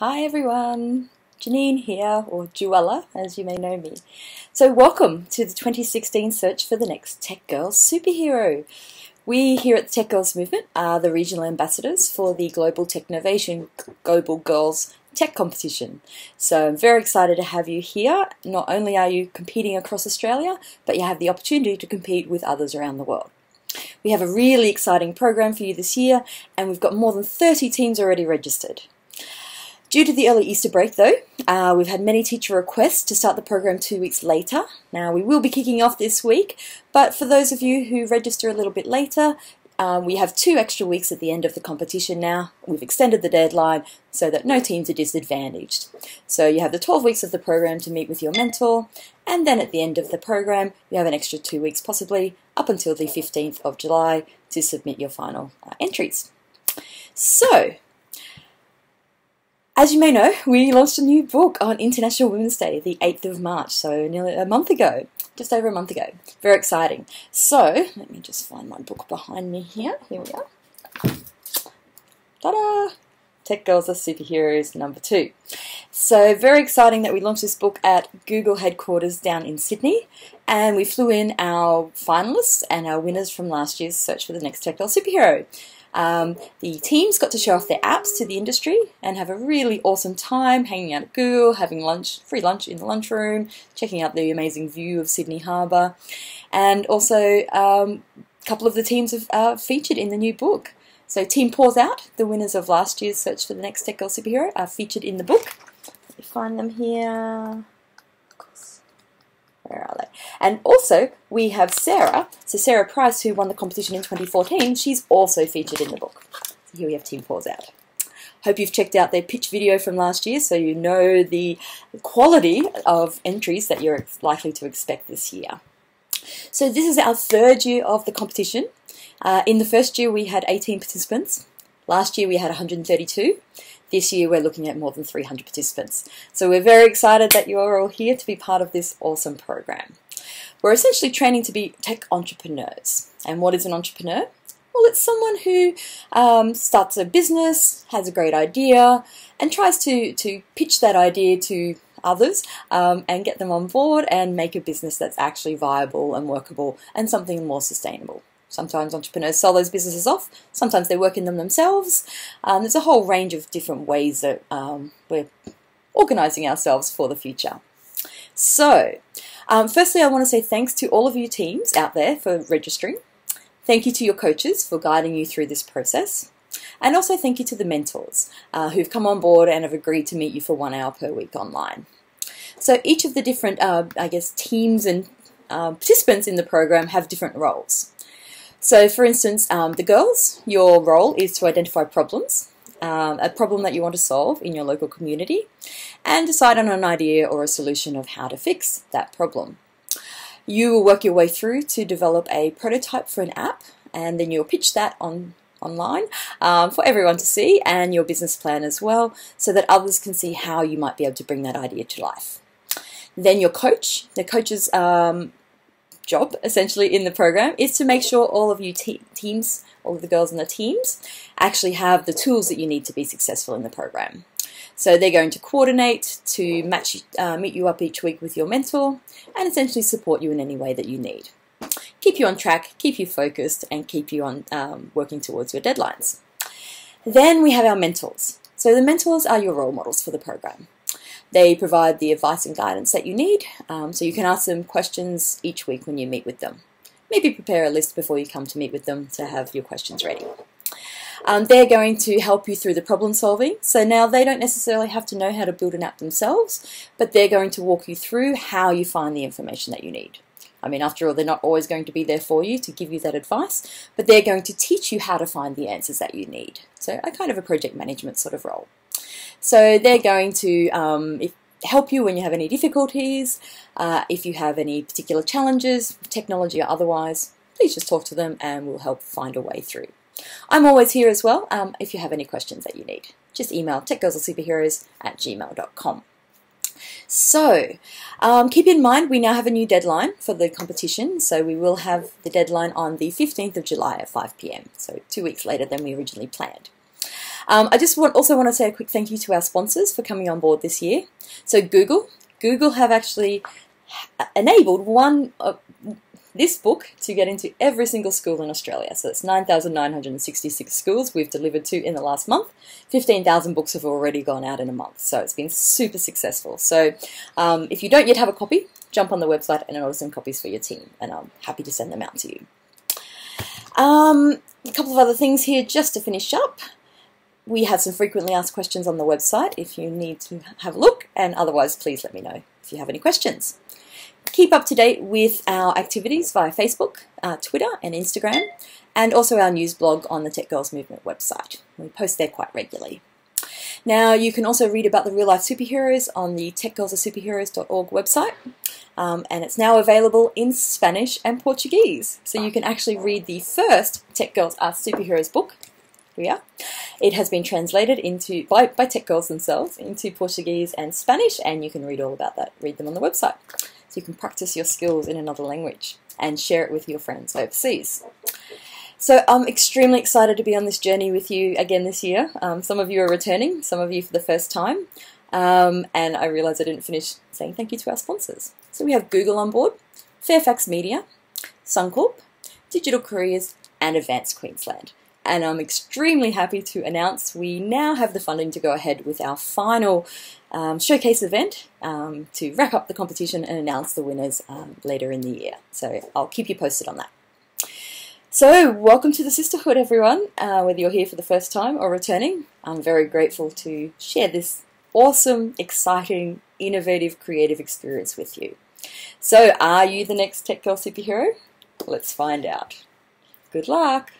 Hi everyone, Janine here, or Juella as you may know me. So welcome to the 2016 search for the next Tech Girls superhero. We here at the Tech Girls Movement are the regional ambassadors for the Global Technovation Global Girls Tech Competition. So I'm very excited to have you here. Not only are you competing across Australia, but you have the opportunity to compete with others around the world. We have a really exciting program for you this year, and we've got more than 30 teams already registered. Due to the early Easter break, though, uh, we've had many teacher requests to start the program two weeks later. Now, we will be kicking off this week, but for those of you who register a little bit later, uh, we have two extra weeks at the end of the competition now. We've extended the deadline so that no teams are disadvantaged. So you have the 12 weeks of the program to meet with your mentor, and then at the end of the program, you have an extra two weeks, possibly up until the 15th of July, to submit your final uh, entries. So, as you may know, we launched a new book on International Women's Day, the 8th of March, so nearly a month ago, just over a month ago. Very exciting. So, let me just find my book behind me here. Here we are. Ta-da! Tech Girls are Superheroes number two. So very exciting that we launched this book at Google headquarters down in Sydney and we flew in our finalists and our winners from last year's Search for the Next Tech Girl Superhero. Um, the teams got to show off their apps to the industry and have a really awesome time hanging out at Google, having lunch, free lunch in the lunchroom, checking out the amazing view of Sydney Harbour, and also um, a couple of the teams have uh, featured in the new book. So Team Paws Out, the winners of last year's Search for the Next Tech Girl Superhero, are featured in the book. Let me find them here. And also, we have Sarah. So Sarah Price, who won the competition in 2014, she's also featured in the book. So here we have Team Paws Out. Hope you've checked out their pitch video from last year so you know the quality of entries that you're likely to expect this year. So this is our third year of the competition. Uh, in the first year we had 18 participants. Last year we had 132. This year we're looking at more than 300 participants. So we're very excited that you're all here to be part of this awesome program. We're essentially training to be tech entrepreneurs. And what is an entrepreneur? Well, it's someone who um, starts a business, has a great idea, and tries to, to pitch that idea to others um, and get them on board and make a business that's actually viable and workable and something more sustainable. Sometimes entrepreneurs sell those businesses off, sometimes they work in them themselves. Um, there's a whole range of different ways that um, we're organising ourselves for the future. So, um, firstly, I want to say thanks to all of you teams out there for registering. Thank you to your coaches for guiding you through this process. And also thank you to the mentors uh, who've come on board and have agreed to meet you for one hour per week online. So each of the different, uh, I guess, teams and uh, participants in the program have different roles. So for instance, um, the girls, your role is to identify problems, um, a problem that you want to solve in your local community, and decide on an idea or a solution of how to fix that problem. You will work your way through to develop a prototype for an app, and then you'll pitch that on online um, for everyone to see and your business plan as well so that others can see how you might be able to bring that idea to life. Then your coach, the coach's um, job essentially in the program is to make sure all of you te teams, all of the girls in the teams, actually have the tools that you need to be successful in the program. So they're going to coordinate to match, uh, meet you up each week with your mentor and essentially support you in any way that you need. Keep you on track, keep you focused, and keep you on um, working towards your deadlines. Then we have our mentors. So the mentors are your role models for the program. They provide the advice and guidance that you need, um, so you can ask them questions each week when you meet with them. Maybe prepare a list before you come to meet with them to have your questions ready. Um, they're going to help you through the problem solving. So now they don't necessarily have to know how to build an app themselves, but they're going to walk you through how you find the information that you need. I mean, after all, they're not always going to be there for you to give you that advice, but they're going to teach you how to find the answers that you need. So a kind of a project management sort of role. So they're going to um, if, help you when you have any difficulties, uh, if you have any particular challenges, technology or otherwise, please just talk to them and we'll help find a way through. I'm always here as well um, if you have any questions that you need. Just email techgirlsaresuperheroes at gmail.com. So, um, keep in mind we now have a new deadline for the competition. So we will have the deadline on the 15th of July at 5 p.m. So two weeks later than we originally planned. Um, I just want, also want to say a quick thank you to our sponsors for coming on board this year. So Google, Google have actually enabled one uh, this book to get into every single school in Australia. So it's 9,966 schools we've delivered to in the last month. 15,000 books have already gone out in a month. So it's been super successful. So um, if you don't yet have a copy, jump on the website and order some copies for your team. And I'm happy to send them out to you. Um, a couple of other things here just to finish up. We have some frequently asked questions on the website if you need to have a look, and otherwise, please let me know if you have any questions. Keep up to date with our activities via Facebook, uh, Twitter, and Instagram, and also our news blog on the Tech Girls Movement website. We post there quite regularly. Now, you can also read about the real life superheroes on the techgirlsaresuperheroes.org website, um, and it's now available in Spanish and Portuguese. So you can actually read the first Tech Girls Are Superheroes book. Here we are. It has been translated into by, by Tech Girls themselves into Portuguese and Spanish, and you can read all about that. Read them on the website. So you can practice your skills in another language and share it with your friends overseas. So I'm extremely excited to be on this journey with you again this year. Um, some of you are returning, some of you for the first time. Um, and I realise I didn't finish saying thank you to our sponsors. So we have Google on board, Fairfax Media, Suncorp, Digital Careers, and Advanced Queensland. And I'm extremely happy to announce we now have the funding to go ahead with our final um, showcase event um, to wrap up the competition and announce the winners um, later in the year. So I'll keep you posted on that. So, welcome to the Sisterhood, everyone. Uh, whether you're here for the first time or returning, I'm very grateful to share this awesome, exciting, innovative, creative experience with you. So, are you the next Tech Girl superhero? Let's find out. Good luck!